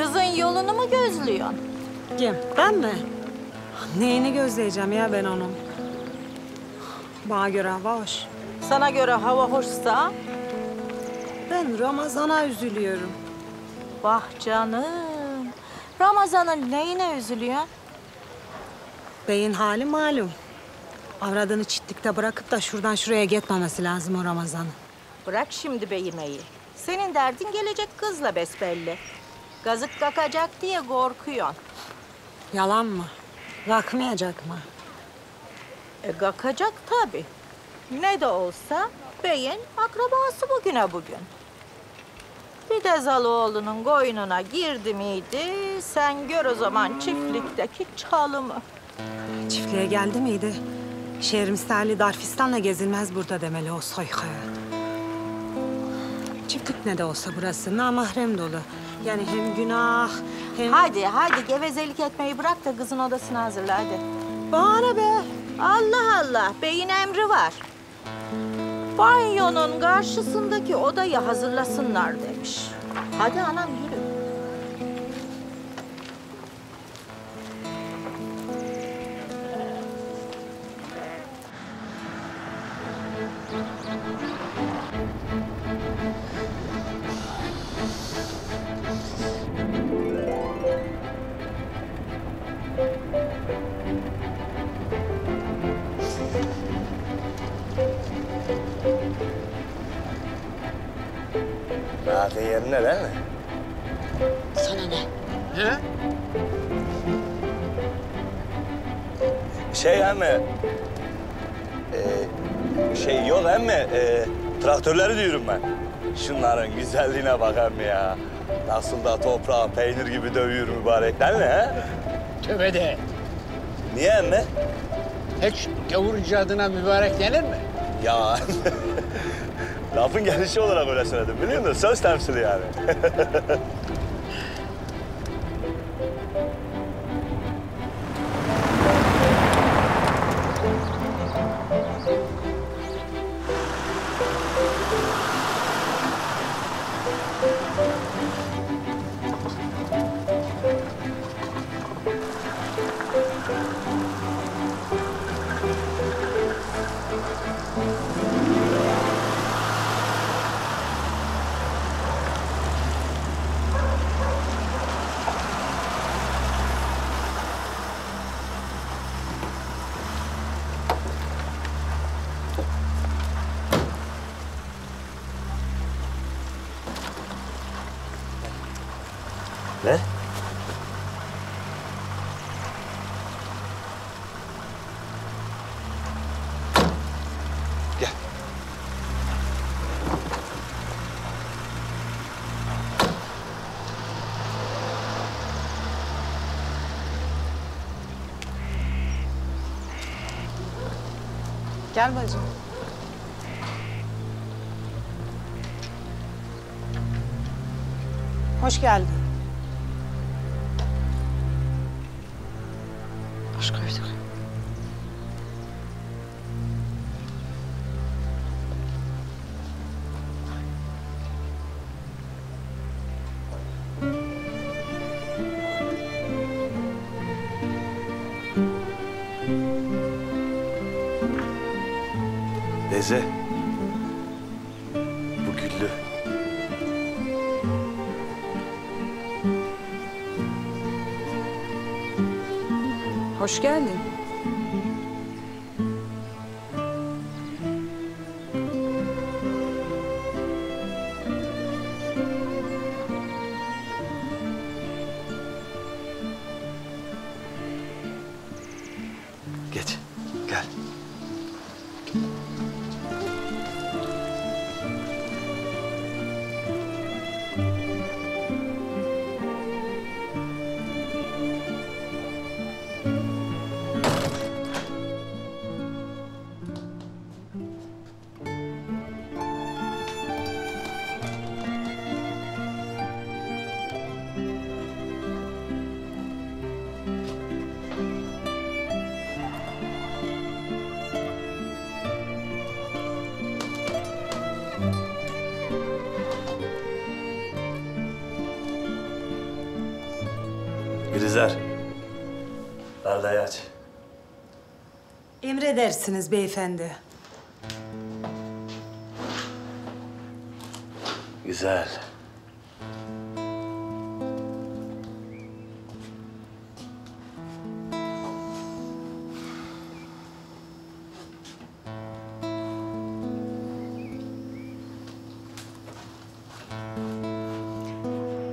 beyin yolunu mu gözlüyorsun? Kim? Ben mi? Neyini gözleyeceğim ya ben onun? Bana göre hava hoş. Sana göre hava hoşsa, Ben Ramazan'a üzülüyorum. vah canım. Ramazan'ın neyine üzülüyorsun? Beyin hali malum. Avradını çitlikte bırakıp da şuradan şuraya gitmemesi lazım o Ramazan'ın. Bırak şimdi beyimeyi. Senin derdin gelecek kızla besbelli. Gazık kakacak diye korkuyorsun. Yalan mı? Bakmayacak mı? E kakacak tabii. Ne de olsa beyin akrabası bugüne bugün. Bir de Zaloğlu'nun koynuna girdi miydi, sen gör o zaman çiftlikteki çalımı. Çiftliğe geldi miydi? Şehir misali Darfistan'la gezilmez burada demeli o soykaya. Çiftlik ne de olsa burası namahrem dolu. Yani hem günah hem... Hadi hadi gevezelik etmeyi bırak da kızın odasını hazırla hadi. Bana be! Allah Allah beyin emri var. Banyonun karşısındaki odayı hazırlasınlar demiş. Hadi anam yürü. Rahatın yerine değil mi? Sana ne? He? Şey emmi... E, şey yok emmi... E, traktörleri diyorum ben. Şunların güzelliğine bak emmi ya. Nasıl da toprağı peynir gibi dövüyor mübarek değil mi he? Tövbe de. Niye emmi? Hiç gavur icadına mübarek denir mi? Ya... Lafın gelişi olarak öyle söyledim biliyor musun? Söz temsili yani. ne? Gel. Gel bacım. Hoş geldin. Hoş koyduk. Deze. Bu güllü. Hoş geldin. Gülizar. Bardayı aç. Emredersiniz beyefendi. Güzel.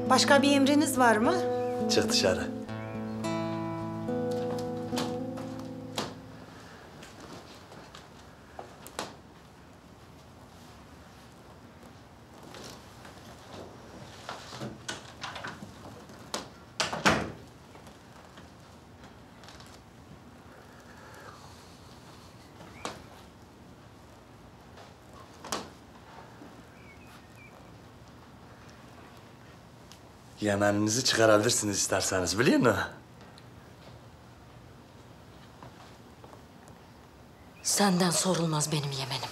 Başka bir emriniz var mı? Çık dışarı. Yemeninizi çıkarabilirsiniz isterseniz biliyor musun? Senden sorulmaz benim yemenim.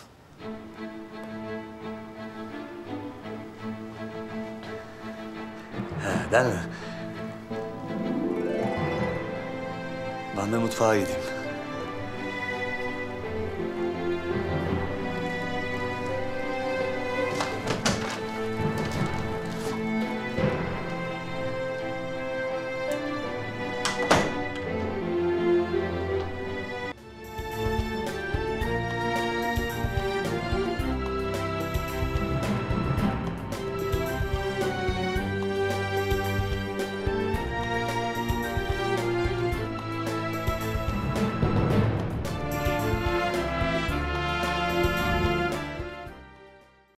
He, değil mi? Ben de mutfağa gideyim.